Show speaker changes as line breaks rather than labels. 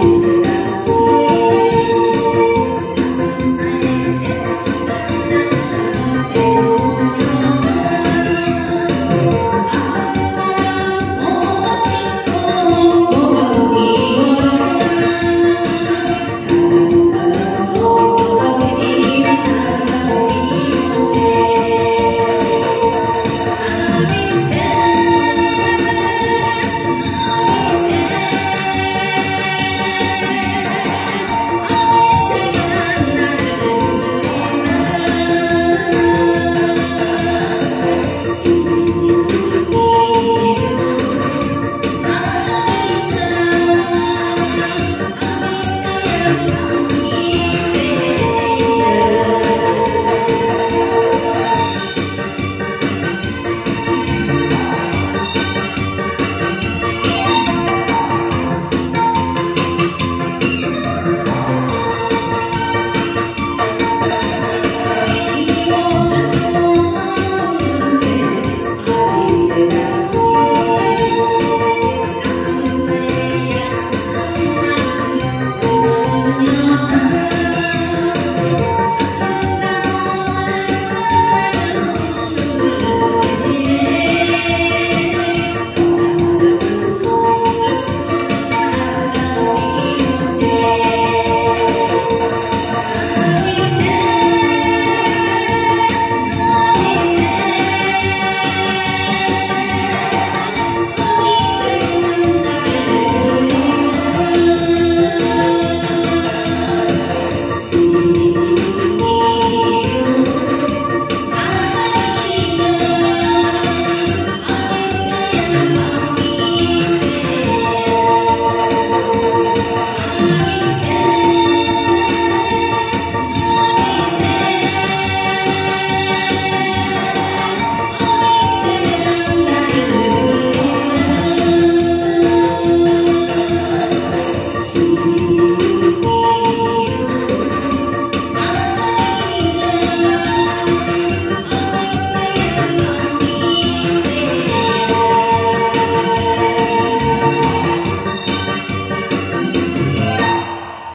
Oh.